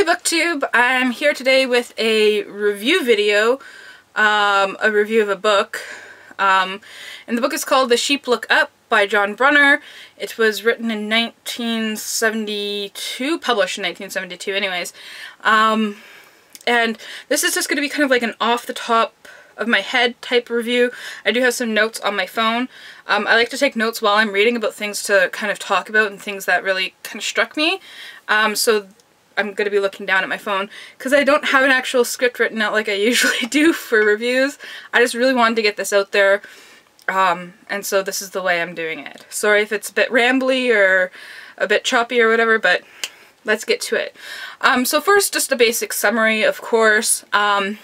Hi BookTube! I'm here today with a review video, um, a review of a book. Um, and the book is called The Sheep Look Up by John Brunner. It was written in 1972, published in 1972 anyways. Um, and this is just going to be kind of like an off-the-top of my head type review. I do have some notes on my phone. Um, I like to take notes while I'm reading about things to kind of talk about and things that really kind of struck me. Um, so I'm going to be looking down at my phone because I don't have an actual script written out like I usually do for reviews. I just really wanted to get this out there um, and so this is the way I'm doing it. Sorry if it's a bit rambly or a bit choppy or whatever, but let's get to it. Um, so first, just a basic summary, of course. Um,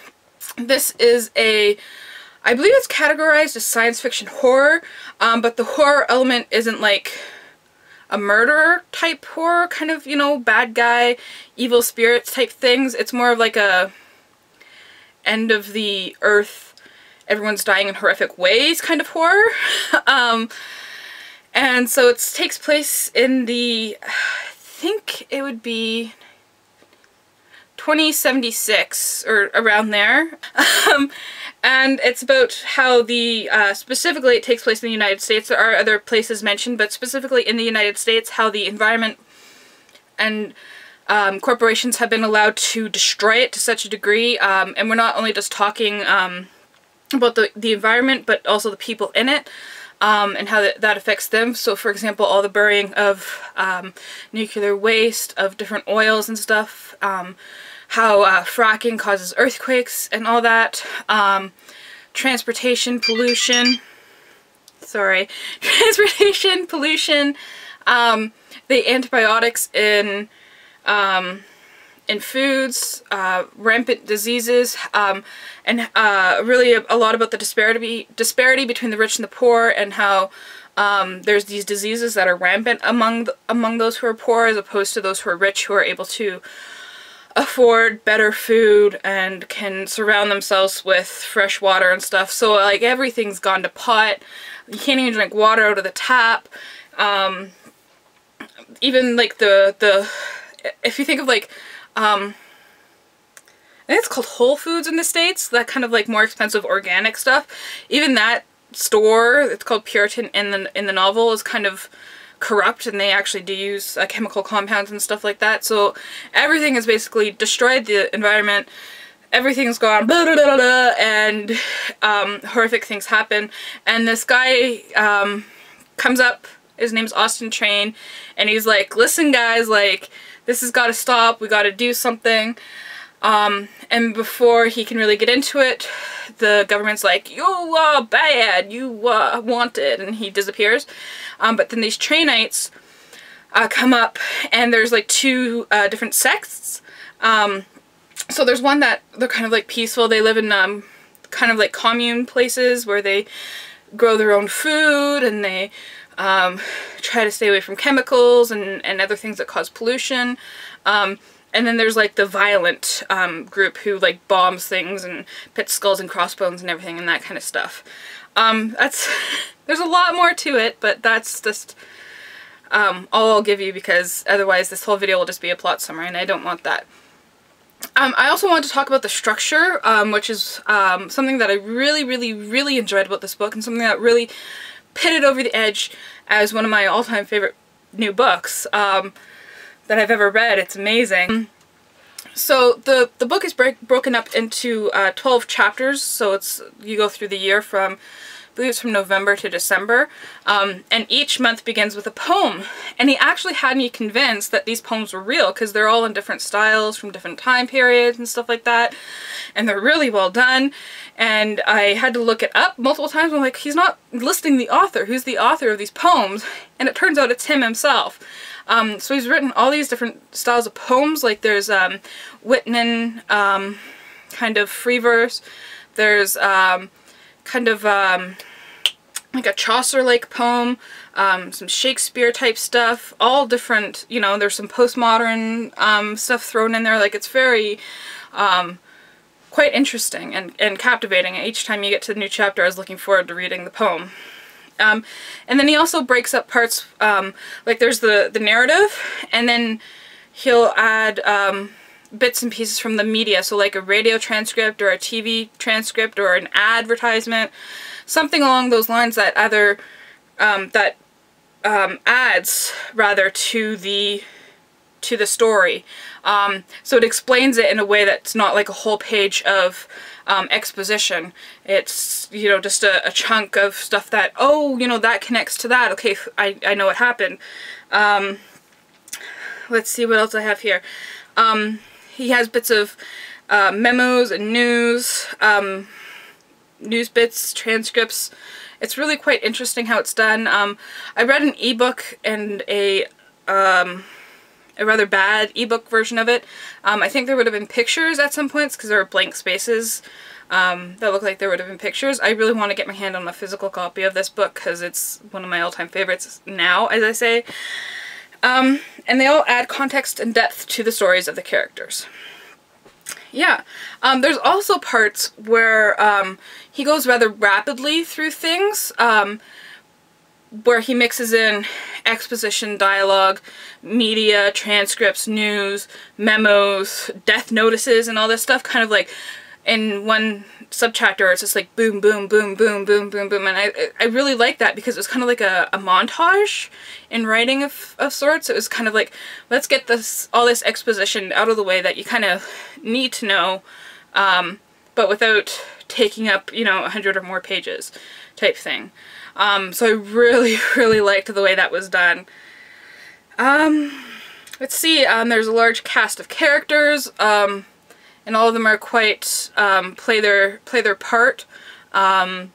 this is a, I believe it's categorized as science fiction horror, um, but the horror element isn't like a murder type horror, kind of, you know, bad guy, evil spirits type things. It's more of like a end of the earth, everyone's dying in horrific ways kind of horror. um, and so it takes place in the, I think it would be 2076 or around there. Um, and it's about how the, uh, specifically it takes place in the United States. There are other places mentioned, but specifically in the United States, how the environment and um, corporations have been allowed to destroy it to such a degree. Um, and we're not only just talking um, about the, the environment, but also the people in it. Um, and how that, that affects them. So for example, all the burying of um, nuclear waste, of different oils and stuff, um, how uh, fracking causes earthquakes and all that, um, transportation, pollution, sorry, transportation, pollution, um, the antibiotics in um, in foods, uh, rampant diseases, um, and uh, really a, a, lot about the disparity disparity between the rich and the poor, and how um, there's these diseases that are rampant among the, among those who are poor, as opposed to those who are rich, who are able to afford better food and can surround themselves with fresh water and stuff. So like everything's gone to pot. You can't even drink water out of the tap. Um, even like the the if you think of like um, I think it's called Whole Foods in the States, that kind of like more expensive organic stuff. Even that store, it's called Puritan in the in the novel, is kind of corrupt and they actually do use uh, chemical compounds and stuff like that. So everything has basically destroyed the environment. Everything's gone blah, blah, blah, blah and um, horrific things happen. And this guy um, comes up, his name's Austin Train, and he's like, listen guys, like, this has got to stop, we got to do something. Um, and before he can really get into it, the government's like, you are bad, you uh, wanted, and he disappears. Um, but then these Trainites uh, come up, and there's like two uh, different sects. Um, so there's one that they're kind of like peaceful, they live in um, kind of like commune places where they grow their own food and they um, try to stay away from chemicals and, and other things that cause pollution. Um, and then there's like the violent um, group who like bombs things and pits skulls and crossbones and everything and that kind of stuff. Um, that's there's a lot more to it, but that's just um, all I'll give you because otherwise this whole video will just be a plot summary and I don't want that. Um, I also want to talk about the structure, um, which is um, something that I really, really, really enjoyed about this book and something that really pitted over the edge as one of my all-time favorite new books. Um, that I've ever read. It's amazing. So the the book is break, broken up into uh, 12 chapters, so it's you go through the year from I believe it's from November to December, um, and each month begins with a poem. And he actually had me convinced that these poems were real because they're all in different styles from different time periods and stuff like that, and they're really well done. And I had to look it up multiple times. I'm like, he's not listing the author. Who's the author of these poems? And it turns out it's him himself. Um, so he's written all these different styles of poems, like there's um, Whitman um, kind of free verse, there's um, kind of um, like a Chaucer-like poem, um, some Shakespeare type stuff, all different, you know, there's some postmodern um, stuff thrown in there, like it's very quite interesting and, and captivating. Each time you get to the new chapter I was looking forward to reading the poem. Um, and then he also breaks up parts, um, like there's the, the narrative, and then he'll add um, bits and pieces from the media, so like a radio transcript or a TV transcript or an advertisement, something along those lines that either um, that um, adds rather to the to the story. Um, so it explains it in a way that's not like a whole page of um, exposition. It's, you know, just a, a, chunk of stuff that, oh, you know, that connects to that. Okay, I, I know what happened. Um, let's see what else I have here. Um, he has bits of uh, memos and news, um, news bits, transcripts. It's really quite interesting how it's done. Um, I read an ebook and a um, a rather bad ebook version of it. Um, I think there would have been pictures at some points because there were blank spaces um, that look like there would have been pictures. I really want to get my hand on a physical copy of this book because it's one of my all-time favorites now, as I say. Um, and they all add context and depth to the stories of the characters. Yeah, um, there's also parts where um, he goes rather rapidly through things, um, where he mixes in exposition, dialogue, media, transcripts, news, memos, death notices, and all this stuff, kind of like in one subchapter it's just like boom boom boom boom boom boom boom and I I really like that because it was kind of like a, a montage in writing of, of sorts. It was kind of like let's get this all this exposition out of the way that you kind of need to know um, but without taking up you know a hundred or more pages type thing. Um, so I really really liked the way that was done. Um, let's see, um, there's a large cast of characters. Um, and all of them are quite um, play their play their part. Um,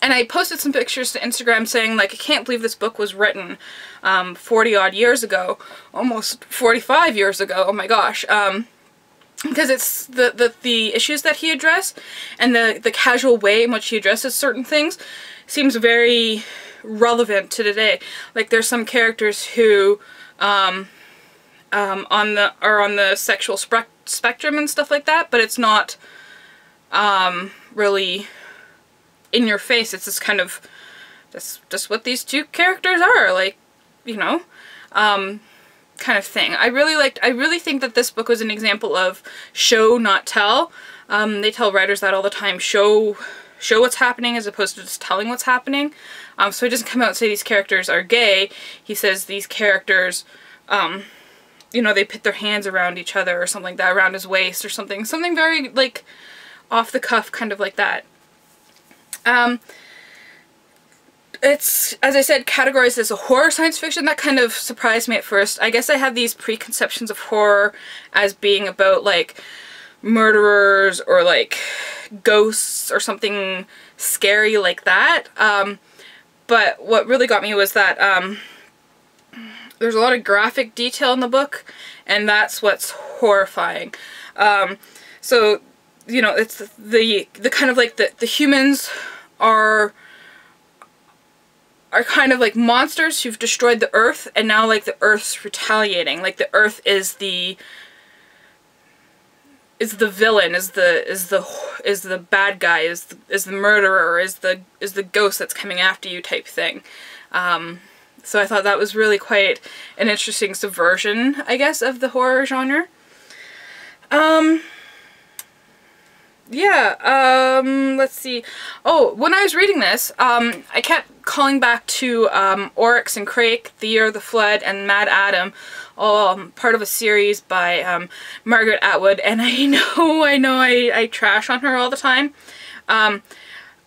and I posted some pictures to Instagram saying like I can't believe this book was written um, 40 odd years ago, almost 45 years ago. Oh my gosh. Um, because it's the, the the issues that he addressed and the the casual way in which he addresses certain things seems very relevant to today. Like there's some characters who um, um, on the are on the sexual spectrum spectrum and stuff like that, but it's not um, really in your face. It's just kind of just just what these two characters are, like, you know, um, kind of thing. I really liked, I really think that this book was an example of show, not tell. Um, they tell writers that all the time, show show what's happening as opposed to just telling what's happening. Um, so he doesn't come out and say these characters are gay. He says these characters um, you know, they put their hands around each other or something like that, around his waist or something. Something very, like, off the cuff, kind of like that. Um, it's, as I said, categorized as a horror science fiction. That kind of surprised me at first. I guess I had these preconceptions of horror as being about, like, murderers or, like, ghosts or something scary like that. Um, but what really got me was that, um, there's a lot of graphic detail in the book, and that's what's horrifying. Um, so, you know, it's the the kind of like the the humans are are kind of like monsters who've destroyed the earth and now like the earth's retaliating like the earth is the is the villain is the is the is the bad guy is the, is the murderer is the is the ghost that's coming after you type thing um, so I thought that was really quite an interesting subversion, I guess, of the horror genre. Um, yeah, um, let's see. Oh, when I was reading this, um, I kept calling back to um, Oryx and Crake, The Year of the Flood, and MaddAddam, all um, part of a series by um, Margaret Atwood, and I know, I know I, I trash on her all the time. Um,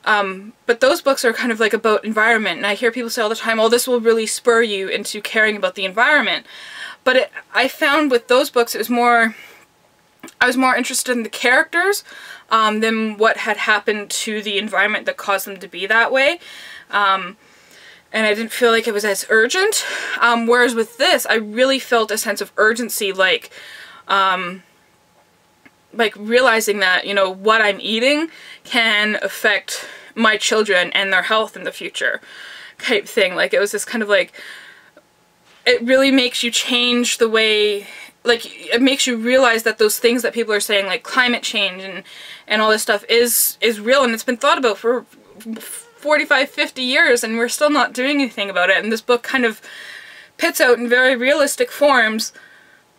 um, but those books are kind of like about environment, and I hear people say all the time, oh, this will really spur you into caring about the environment. But it, I found with those books it was more, I was more interested in the characters um, than what had happened to the environment that caused them to be that way. Um, and I didn't feel like it was as urgent. Um, whereas with this, I really felt a sense of urgency, like, um, like realizing that, you know, what I'm eating can affect my children and their health in the future type thing. Like it was this kind of like, it really makes you change the way, like it makes you realize that those things that people are saying like climate change and, and all this stuff is, is real and it's been thought about for 45, 50 years and we're still not doing anything about it. And this book kind of pits out in very realistic forms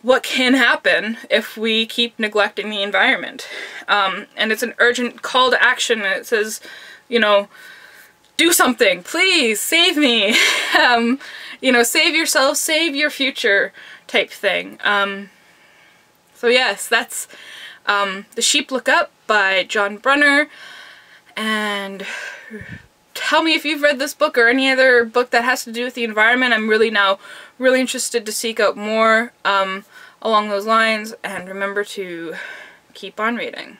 what can happen if we keep neglecting the environment. Um, and it's an urgent call to action and it says, you know, do something, please, save me. um, you know, save yourself, save your future type thing. Um, so yes, that's um, The Sheep Look Up by John Brunner. And tell me if you've read this book or any other book that has to do with the environment. I'm really now really interested to seek out more um, along those lines. And remember to keep on reading.